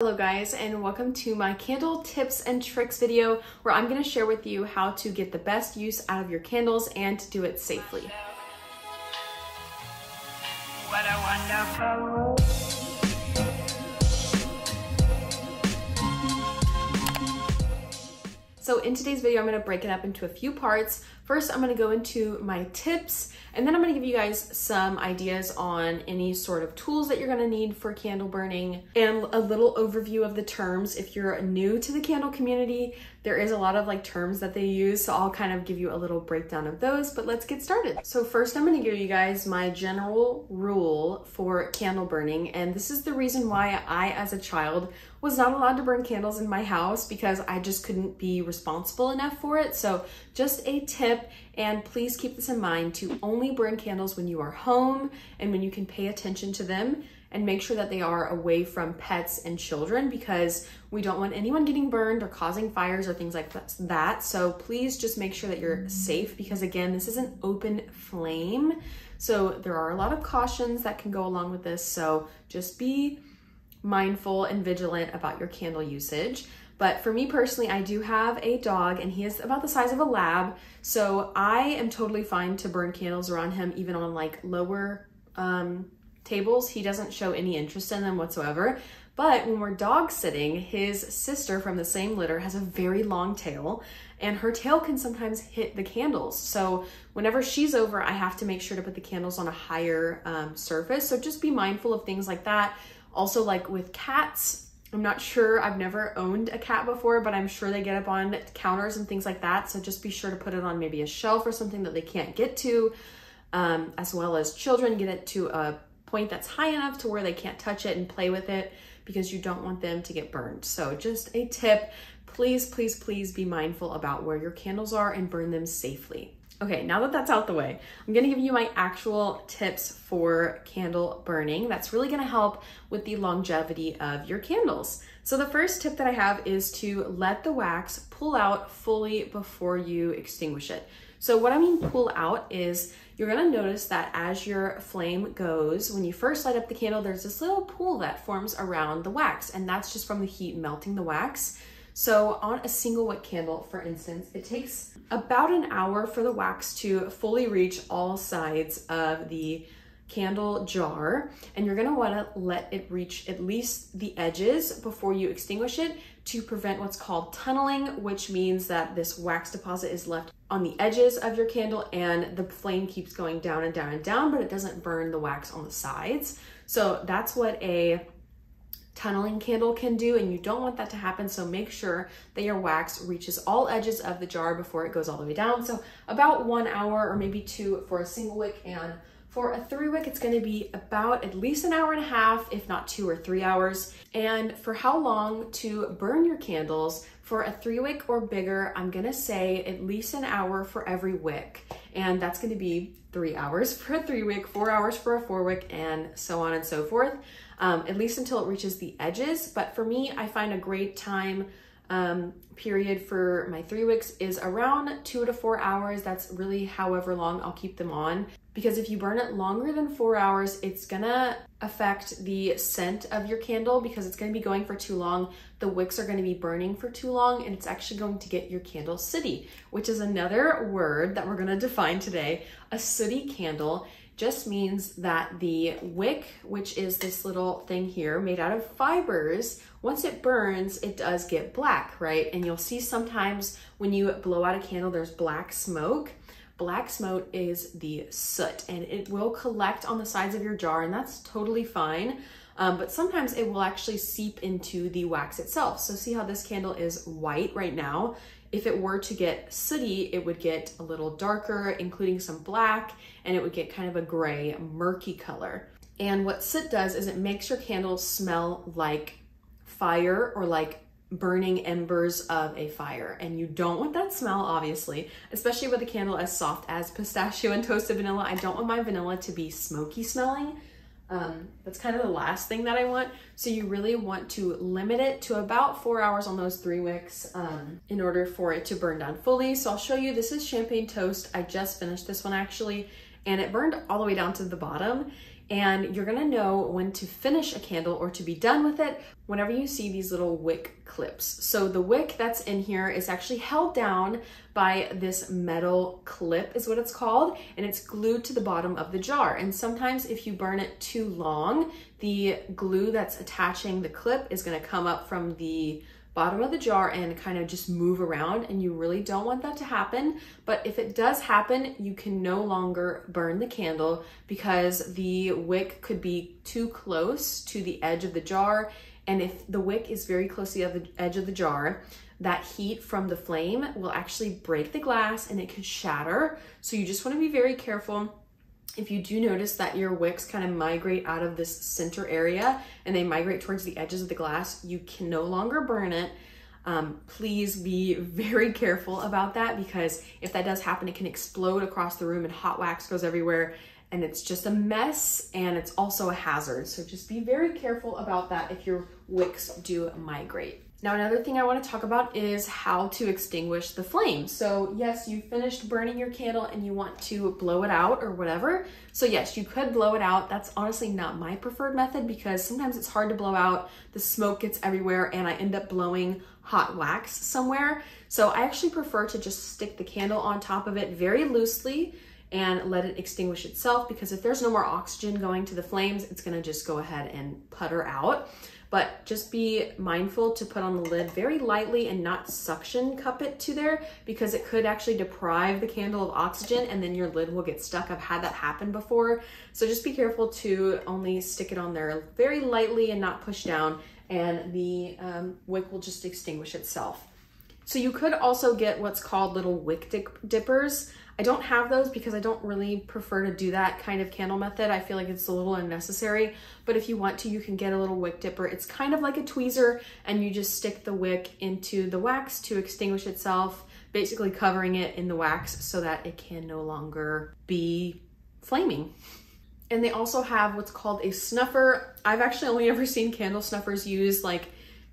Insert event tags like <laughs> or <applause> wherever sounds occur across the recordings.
Hello guys and welcome to my candle tips and tricks video where I'm going to share with you how to get the best use out of your candles and to do it safely. What a wonderful So in today's video, I'm gonna break it up into a few parts. First, I'm gonna go into my tips, and then I'm gonna give you guys some ideas on any sort of tools that you're gonna need for candle burning, and a little overview of the terms. If you're new to the candle community, there is a lot of like terms that they use, so I'll kind of give you a little breakdown of those, but let's get started. So first, I'm gonna give you guys my general rule for candle burning, and this is the reason why I, as a child, was not allowed to burn candles in my house because I just couldn't be responsible enough for it. So just a tip, and please keep this in mind to only burn candles when you are home and when you can pay attention to them and make sure that they are away from pets and children because we don't want anyone getting burned or causing fires or things like that. So please just make sure that you're safe because again, this is an open flame. So there are a lot of cautions that can go along with this. So just be mindful and vigilant about your candle usage. But for me personally, I do have a dog and he is about the size of a lab. So I am totally fine to burn candles around him, even on like lower um, tables. He doesn't show any interest in them whatsoever. But when we're dog sitting, his sister from the same litter has a very long tail and her tail can sometimes hit the candles. So whenever she's over, I have to make sure to put the candles on a higher um, surface. So just be mindful of things like that. Also like with cats, I'm not sure, I've never owned a cat before, but I'm sure they get up on counters and things like that. So just be sure to put it on maybe a shelf or something that they can't get to, um, as well as children get it to a point that's high enough to where they can't touch it and play with it because you don't want them to get burned. So just a tip, please, please, please be mindful about where your candles are and burn them safely. Okay, now that that's out the way, I'm gonna give you my actual tips for candle burning. That's really gonna help with the longevity of your candles. So the first tip that I have is to let the wax pull out fully before you extinguish it. So what I mean pull out is you're gonna notice that as your flame goes, when you first light up the candle, there's this little pool that forms around the wax, and that's just from the heat melting the wax. So on a single wick candle, for instance, it takes about an hour for the wax to fully reach all sides of the candle jar and you're gonna wanna let it reach at least the edges before you extinguish it to prevent what's called tunneling, which means that this wax deposit is left on the edges of your candle and the flame keeps going down and down and down, but it doesn't burn the wax on the sides. So that's what a tunneling candle can do and you don't want that to happen. So make sure that your wax reaches all edges of the jar before it goes all the way down. So about one hour or maybe two for a single wick and for a three wick it's going to be about at least an hour and a half if not two or three hours. And for how long to burn your candles for a three wick or bigger I'm going to say at least an hour for every wick and that's going to be three hours for a three wick four hours for a four wick and so on and so forth um, at least until it reaches the edges. But for me, I find a great time um, period for my three wicks is around two to four hours. That's really however long I'll keep them on. Because if you burn it longer than four hours, it's gonna affect the scent of your candle because it's gonna be going for too long. The wicks are gonna be burning for too long and it's actually going to get your candle sooty, which is another word that we're gonna define today. A sooty candle just means that the wick, which is this little thing here made out of fibers, once it burns, it does get black, right? And you'll see sometimes when you blow out a candle, there's black smoke. Black smoke is the soot and it will collect on the sides of your jar and that's totally fine. Um, but sometimes it will actually seep into the wax itself. So see how this candle is white right now? If it were to get sooty, it would get a little darker, including some black, and it would get kind of a gray, murky color. And what soot does is it makes your candle smell like fire or like burning embers of a fire. And you don't want that smell, obviously, especially with a candle as soft as pistachio and toasted vanilla. I don't want my vanilla to be smoky smelling. Um, that's kind of the last thing that I want. So you really want to limit it to about four hours on those three wicks um, in order for it to burn down fully. So I'll show you, this is champagne toast. I just finished this one actually, and it burned all the way down to the bottom. And you're gonna know when to finish a candle or to be done with it whenever you see these little wick clips. So the wick that's in here is actually held down by this metal clip is what it's called, and it's glued to the bottom of the jar. And sometimes if you burn it too long, the glue that's attaching the clip is gonna come up from the bottom of the jar and kind of just move around and you really don't want that to happen. But if it does happen, you can no longer burn the candle because the wick could be too close to the edge of the jar. And if the wick is very close to the edge of the jar, that heat from the flame will actually break the glass and it could shatter. So you just wanna be very careful if you do notice that your wicks kind of migrate out of this center area and they migrate towards the edges of the glass, you can no longer burn it. Um, please be <laughs> very careful about that because if that does happen, it can explode across the room and hot wax goes everywhere and it's just a mess and it's also a hazard. So just be very careful about that if your wicks do migrate. Now, another thing I wanna talk about is how to extinguish the flame. So yes, you finished burning your candle and you want to blow it out or whatever. So yes, you could blow it out. That's honestly not my preferred method because sometimes it's hard to blow out. The smoke gets everywhere and I end up blowing hot wax somewhere. So I actually prefer to just stick the candle on top of it very loosely and let it extinguish itself because if there's no more oxygen going to the flames, it's gonna just go ahead and putter out but just be mindful to put on the lid very lightly and not suction cup it to there because it could actually deprive the candle of oxygen and then your lid will get stuck. I've had that happen before. So just be careful to only stick it on there very lightly and not push down and the um, wick will just extinguish itself. So you could also get what's called little wick dip dippers. I don't have those because I don't really prefer to do that kind of candle method. I feel like it's a little unnecessary, but if you want to, you can get a little wick dipper. It's kind of like a tweezer and you just stick the wick into the wax to extinguish itself, basically covering it in the wax so that it can no longer be flaming. And they also have what's called a snuffer. I've actually only ever seen candle snuffers used like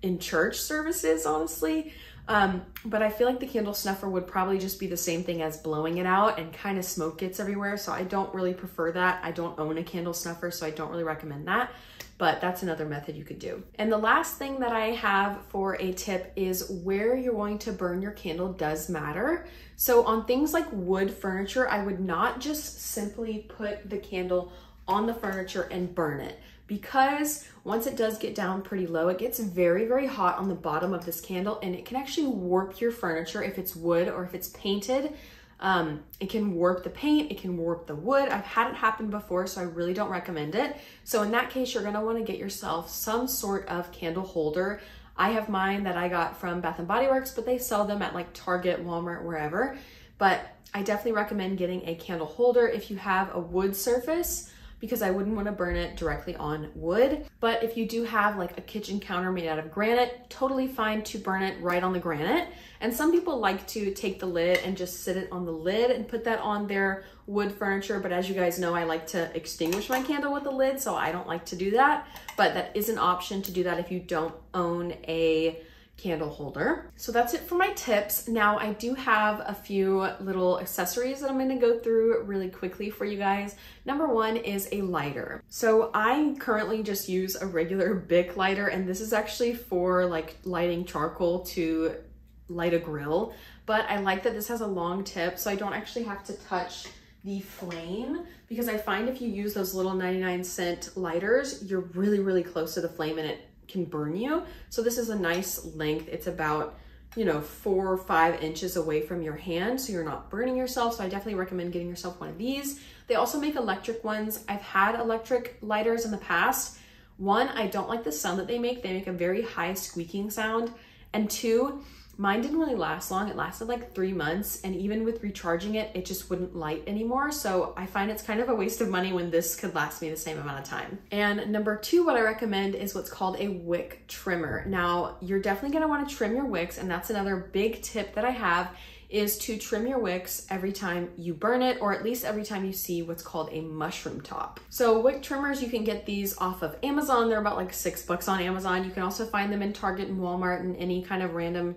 in church services, honestly. Um, but I feel like the candle snuffer would probably just be the same thing as blowing it out and kind of smoke gets everywhere. So I don't really prefer that. I don't own a candle snuffer, so I don't really recommend that. But that's another method you could do. And the last thing that I have for a tip is where you're going to burn your candle does matter. So on things like wood furniture, I would not just simply put the candle on the furniture and burn it because once it does get down pretty low, it gets very, very hot on the bottom of this candle and it can actually warp your furniture if it's wood or if it's painted. Um, it can warp the paint, it can warp the wood. I've had it happen before, so I really don't recommend it. So in that case, you're gonna wanna get yourself some sort of candle holder. I have mine that I got from Bath & Body Works, but they sell them at like Target, Walmart, wherever. But I definitely recommend getting a candle holder if you have a wood surface because I wouldn't want to burn it directly on wood. But if you do have like a kitchen counter made out of granite, totally fine to burn it right on the granite. And some people like to take the lid and just sit it on the lid and put that on their wood furniture. But as you guys know, I like to extinguish my candle with the lid, so I don't like to do that. But that is an option to do that if you don't own a candle holder. So that's it for my tips. Now I do have a few little accessories that I'm gonna go through really quickly for you guys. Number one is a lighter. So I currently just use a regular <laughs> Bic lighter and this is actually for like lighting charcoal to light a grill. But I like that this has a long tip so I don't actually have to touch the flame because I find if you use those little 99 cent lighters, you're really, really close to the flame and it can burn you. So this is a nice length. It's about, you know, four or five inches away from your hand. So you're not burning yourself. So I definitely recommend getting yourself one of these. They also make electric ones. I've had electric lighters in the past. One, I don't like the sound that they make. They make a very high squeaking sound. And two, Mine didn't really last long. It lasted like three months. And even with recharging it, it just wouldn't light anymore. So I find it's kind of a waste of money when this could last me the same amount of time. And number two, what I recommend is what's called a wick trimmer. Now, you're definitely gonna wanna trim your wicks. And that's another big tip that I have is to trim your wicks every time you burn it or at least every time you see what's called a mushroom top. So wick trimmers, you can get these off of Amazon. They're about like six bucks on Amazon. You can also find them in Target and Walmart and any kind of random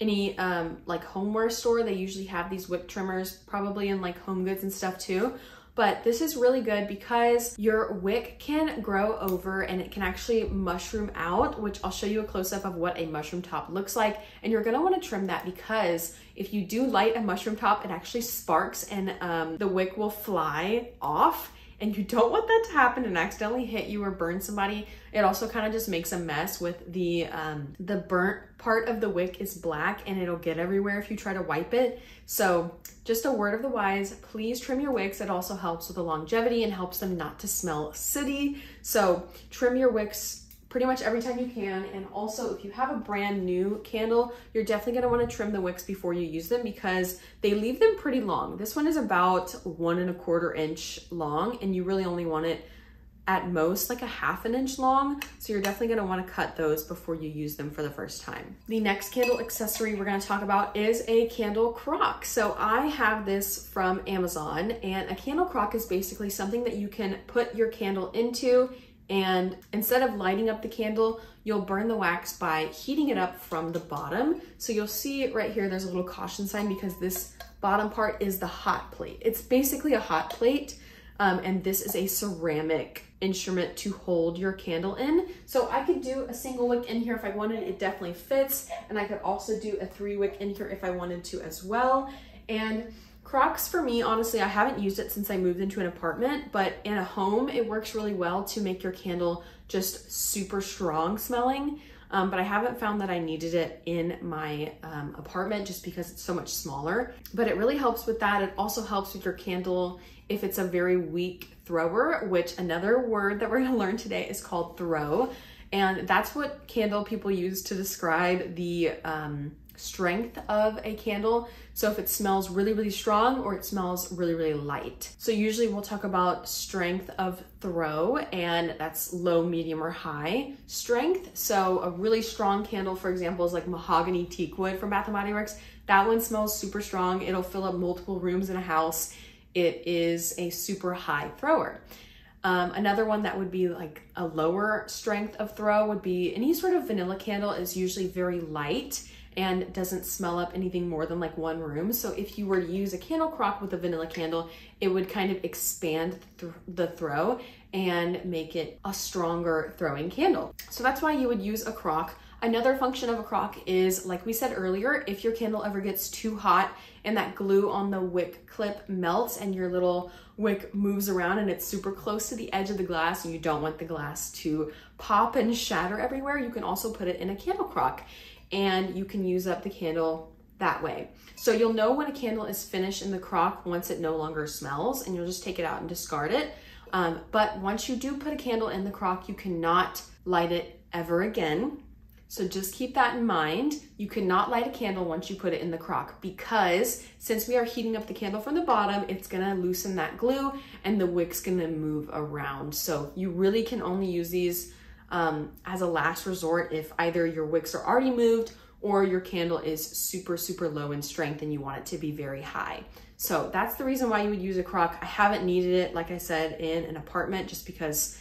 any um, like homeware store, they usually have these wick trimmers, probably in like home goods and stuff too. but this is really good because your wick can grow over and it can actually mushroom out, which I'll show you a close up of what a mushroom top looks like. And you're gonna wanna trim that because if you do light a mushroom top, it actually sparks and um, the wick will fly off and you don't want that to happen and accidentally hit you or burn somebody. It also kind of just makes a mess with the, um, the burnt part of the wick is black and it'll get everywhere if you try to wipe it. So just a word of the wise, please trim your wicks. It also helps with the longevity and helps them not to smell sooty. So trim your wicks pretty much every time you can. And also if you have a brand new candle, you're definitely gonna wanna trim the wicks before you use them because they leave them pretty long. This one is about one and a quarter inch long and you really only want it at most like a half an inch long. So you're definitely gonna wanna cut those before you use them for the first time. The next candle accessory we're gonna talk about is a candle crock. So I have this from Amazon and a candle crock is basically something that you can put your candle into and instead of lighting up the candle, you'll burn the wax by heating it up from the bottom. So you'll see right here, there's a little caution sign because this bottom part is the hot plate. It's basically a hot plate. Um, and this is a ceramic instrument to hold your candle in. So I could do a single wick in here if I wanted, it definitely fits. And I could also do a three wick in here if I wanted to as well. And Crocks for me, honestly, I haven't used it since I moved into an apartment, but in a home, it works really well to make your candle just super strong smelling. Um, but I haven't found that I needed it in my um, apartment just because it's so much smaller. But it really helps with that. It also helps with your candle if it's a very weak thrower, which another word that we're gonna <laughs> learn today is called throw. And that's what candle people use to describe the um, strength of a candle. So if it smells really, really strong or it smells really, really light. So usually we'll talk about strength of throw and that's low, medium, or high strength. So a really strong candle, for example, is like mahogany teak wood from Bath & Body Works. That one smells super strong. It'll fill up multiple rooms in a house. It is a super high thrower. Um, another one that would be like a lower strength of throw would be any sort of vanilla candle is usually very light and doesn't smell up anything more than like one room. So if you were to use a candle crock with a vanilla candle, it would kind of expand th the throw and make it a stronger throwing candle. So that's why you would use a crock. Another function of a crock is, like we said earlier, if your candle ever gets too hot and that glue on the wick clip melts and your little wick moves around and it's super close to the edge of the glass and you don't want the glass to pop and shatter everywhere, you can also put it in a candle crock and you can use up the candle that way. So you'll know when a candle is finished in the crock once it no longer smells and you'll just take it out and discard it. Um, but once you do put a candle in the crock, you cannot light it ever again. So just keep that in mind. You cannot light a candle once you put it in the crock because since we are heating up the candle from the bottom, it's gonna loosen that glue and the wick's gonna move around. So you really can only use these um, as a last resort if either your wicks are already moved or your candle is super, super low in strength and you want it to be very high. So that's the reason why you would use a crock. I haven't needed it, like I said, in an apartment just because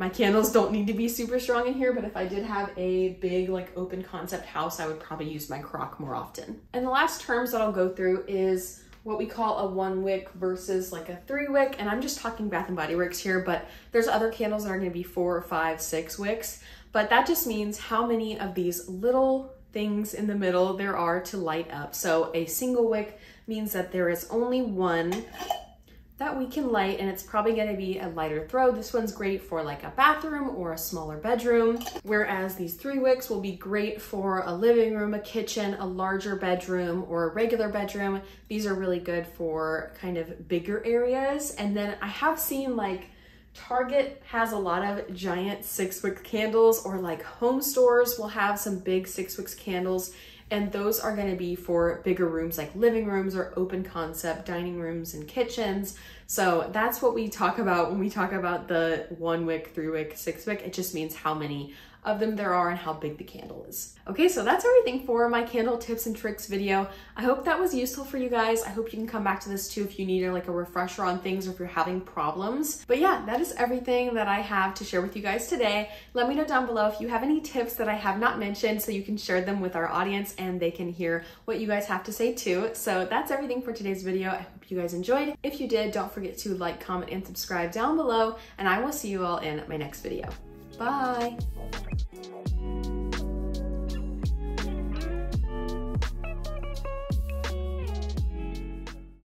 my candles don't need to be super strong in here, but if I did have a big like open concept house, I would probably use my crock more often. And the last terms that I'll go through is what we call a one wick versus like a three wick. And I'm just talking Bath and Body Works here, but there's other candles that are gonna be four or five, six wicks. But that just means how many of these little things in the middle there are to light up. So a single wick means that there is only one that we can light and it's probably gonna be a lighter throw. This one's great for like a bathroom or a smaller bedroom, whereas these three wicks will be great for a living room, a kitchen, a larger bedroom, or a regular bedroom. These are really good for kind of bigger areas. And then I have seen like Target has a lot of giant six wick candles or like home stores will have some big six wicks candles and those are to be for bigger rooms like living rooms or open concept dining rooms and kitchens. So that's what we talk about when we talk about the one wick, three wick, six wick. It just means how many of them there are and how big the candle is. Okay, so that's everything for my candle tips and tricks video. I hope that was useful for you guys. I hope you can come back to this too if you need like a refresher on things or if you're having problems. But yeah, that is everything that I have to share with you guys today. Let me know down below if you have any tips that I have not mentioned so you can share them with our audience and they can hear what you guys have to say too. So that's everything for today's video. I hope you guys enjoyed. If you did, don't forget to like, comment, and subscribe down below, and I will see you all in my next video. Bye!